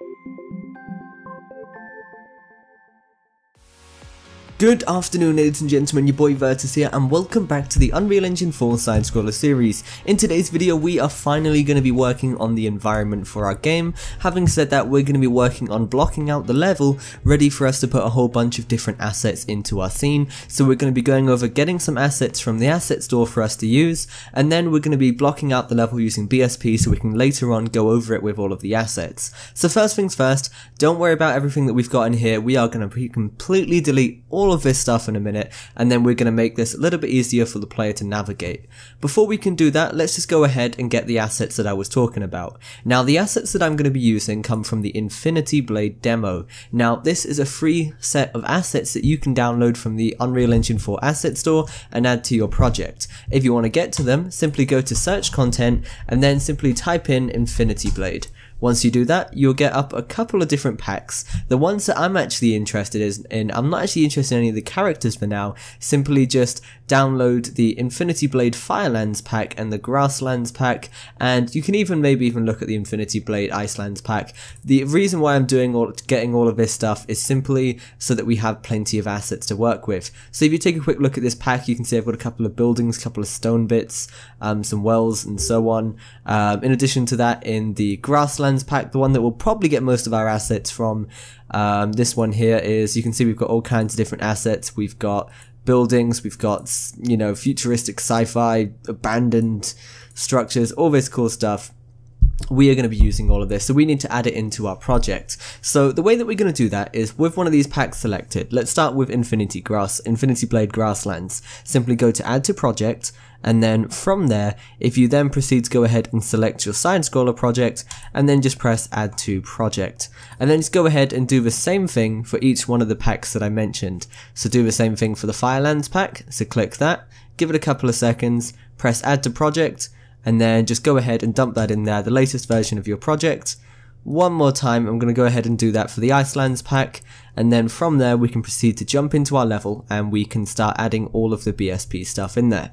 Thank you. Good afternoon ladies and gentlemen, your boy Virtus here and welcome back to the Unreal Engine 4 side scroller series. In today's video we are finally going to be working on the environment for our game. Having said that we're going to be working on blocking out the level ready for us to put a whole bunch of different assets into our scene. So we're going to be going over getting some assets from the asset store for us to use and then we're going to be blocking out the level using BSP so we can later on go over it with all of the assets. So first things first, don't worry about everything that we've got in here, we are going to completely delete all all of this stuff in a minute and then we're going to make this a little bit easier for the player to navigate. Before we can do that, let's just go ahead and get the assets that I was talking about. Now the assets that I'm going to be using come from the Infinity Blade demo. Now this is a free set of assets that you can download from the Unreal Engine 4 asset store and add to your project. If you want to get to them, simply go to search content and then simply type in Infinity Blade. Once you do that, you'll get up a couple of different packs. The ones that I'm actually interested in, I'm not actually interested in any of the characters for now, simply just download the Infinity Blade Firelands pack and the Grasslands pack, and you can even maybe even look at the Infinity Blade Icelands pack. The reason why I'm doing all, getting all of this stuff is simply so that we have plenty of assets to work with. So if you take a quick look at this pack, you can see I've got a couple of buildings, a couple of stone bits, um, some wells, and so on. Um, in addition to that, in the Grasslands pack, the one that will probably get most of our assets from um, this one here is you can see we've got all kinds of different assets. We've got buildings, we've got, you know, futuristic sci-fi, abandoned structures, all this cool stuff we are going to be using all of this so we need to add it into our project. So the way that we're going to do that is with one of these packs selected let's start with infinity grass infinity blade grasslands. Simply go to add to project and then from there if you then proceed to go ahead and select your side scroller project and then just press add to project. And then just go ahead and do the same thing for each one of the packs that I mentioned. So do the same thing for the firelands pack so click that give it a couple of seconds press add to project and then just go ahead and dump that in there the latest version of your project one more time I'm going to go ahead and do that for the Icelands pack and then from there we can proceed to jump into our level and we can start adding all of the BSP stuff in there.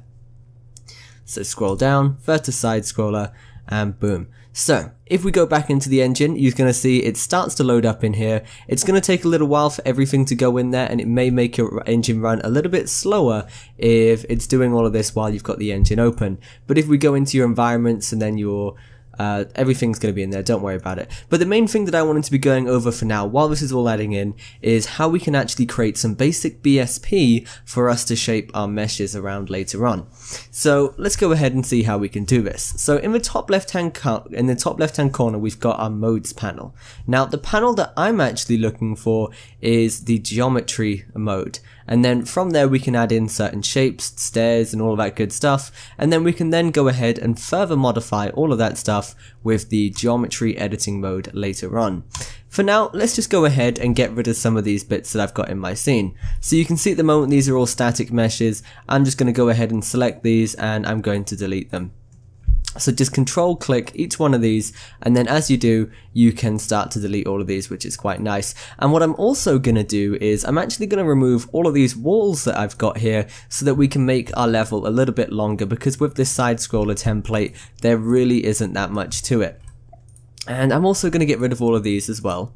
So scroll down, Virtus side scroller, and boom. So, if we go back into the engine, you're going to see it starts to load up in here. It's going to take a little while for everything to go in there and it may make your engine run a little bit slower if it's doing all of this while you've got the engine open. But if we go into your environments and then your uh, everything's going to be in there, don't worry about it. But the main thing that I wanted to be going over for now, while this is all adding in, is how we can actually create some basic BSP for us to shape our meshes around later on. So let's go ahead and see how we can do this. So in the top left hand in the top left hand corner, we've got our modes panel. Now the panel that I'm actually looking for is the geometry mode and then from there we can add in certain shapes, stairs and all of that good stuff and then we can then go ahead and further modify all of that stuff with the geometry editing mode later on. For now, let's just go ahead and get rid of some of these bits that I've got in my scene. So you can see at the moment these are all static meshes, I'm just going to go ahead and select these and I'm going to delete them. So just control click each one of these and then as you do you can start to delete all of these which is quite nice and what I'm also going to do is I'm actually going to remove all of these walls that I've got here so that we can make our level a little bit longer because with this side scroller template there really isn't that much to it. And I'm also going to get rid of all of these as well.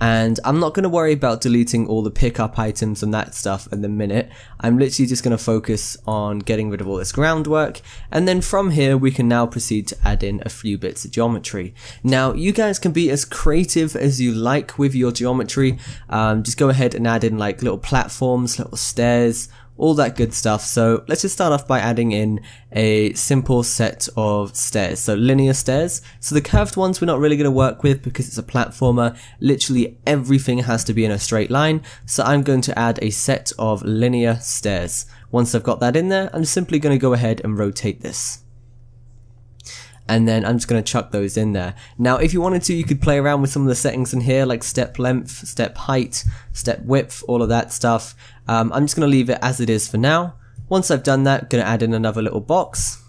And I'm not going to worry about deleting all the pickup items and that stuff in the minute. I'm literally just going to focus on getting rid of all this groundwork. And then from here, we can now proceed to add in a few bits of geometry. Now, you guys can be as creative as you like with your geometry. Um, just go ahead and add in like little platforms, little stairs, all that good stuff. So let's just start off by adding in a simple set of stairs. So linear stairs. So the curved ones we're not really going to work with because it's a platformer. Literally everything has to be in a straight line. So I'm going to add a set of linear stairs. Once I've got that in there, I'm simply going to go ahead and rotate this and then I'm just going to chuck those in there. Now if you wanted to you could play around with some of the settings in here like step length, step height, step width, all of that stuff. Um, I'm just going to leave it as it is for now. Once I've done that, I'm going to add in another little box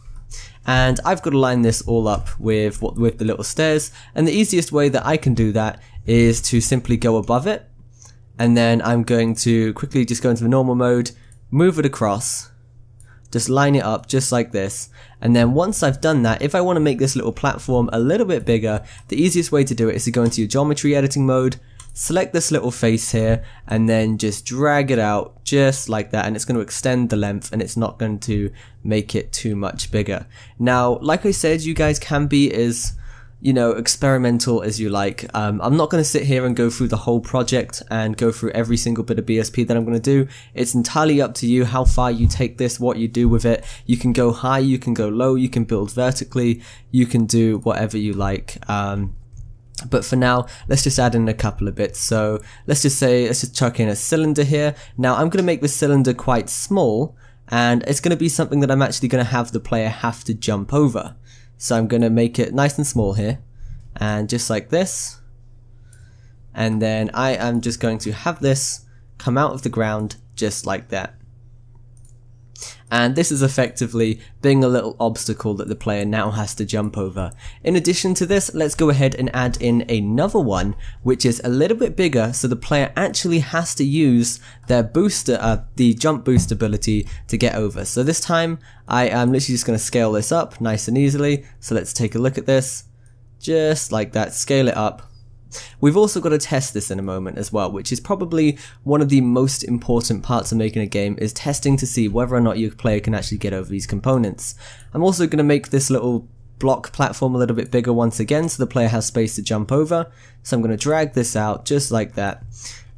and I've got to line this all up with what with the little stairs and the easiest way that I can do that is to simply go above it and then I'm going to quickly just go into the normal mode, move it across just line it up just like this. And then once I've done that, if I want to make this little platform a little bit bigger, the easiest way to do it is to go into your geometry editing mode, select this little face here, and then just drag it out just like that. And it's going to extend the length and it's not going to make it too much bigger. Now, like I said, you guys can be as you know, experimental as you like. Um, I'm not going to sit here and go through the whole project and go through every single bit of BSP that I'm going to do. It's entirely up to you how far you take this, what you do with it. You can go high, you can go low, you can build vertically, you can do whatever you like. Um, but for now, let's just add in a couple of bits. So let's just say, let's just chuck in a cylinder here. Now I'm going to make the cylinder quite small and it's going to be something that I'm actually going to have the player have to jump over. So I'm going to make it nice and small here and just like this. And then I am just going to have this come out of the ground just like that and this is effectively being a little obstacle that the player now has to jump over. In addition to this, let's go ahead and add in another one, which is a little bit bigger, so the player actually has to use their booster, uh, the jump boost ability to get over. So this time, I am literally just going to scale this up nice and easily, so let's take a look at this. Just like that, scale it up, We've also got to test this in a moment as well, which is probably one of the most important parts of making a game is testing to see whether or not your player can actually get over these components. I'm also going to make this little block platform a little bit bigger once again so the player has space to jump over. So I'm going to drag this out just like that.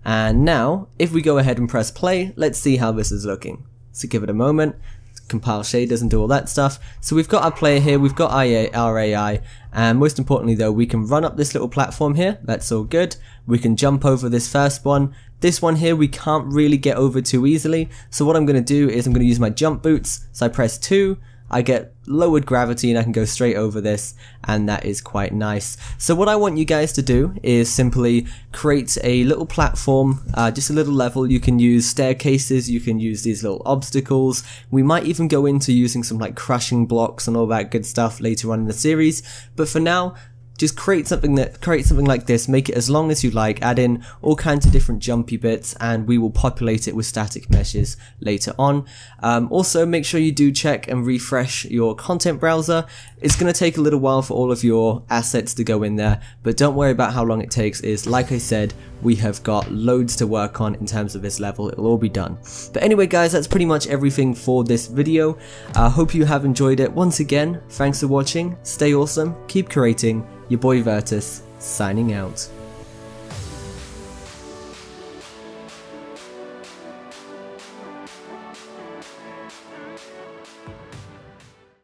And now, if we go ahead and press play, let's see how this is looking. So give it a moment compile shaders and do all that stuff. So we've got our player here, we've got our AI, and most importantly though, we can run up this little platform here, that's all good. We can jump over this first one. This one here we can't really get over too easily, so what I'm going to do is I'm going to use my jump boots, so I press 2, I get lowered gravity and I can go straight over this and that is quite nice. So what I want you guys to do is simply create a little platform, uh, just a little level. You can use staircases, you can use these little obstacles. We might even go into using some like crushing blocks and all that good stuff later on in the series. But for now, just create something that create something like this make it as long as you like add in all kinds of different jumpy bits and we will populate it with static meshes later on. Um, also make sure you do check and refresh your content browser. It's going to take a little while for all of your assets to go in there but don't worry about how long it takes. Is like I said we have got loads to work on in terms of this level. It'll all be done. But anyway guys that's pretty much everything for this video. I uh, hope you have enjoyed it. Once again thanks for watching. Stay awesome. Keep creating your boy Virtus, signing out.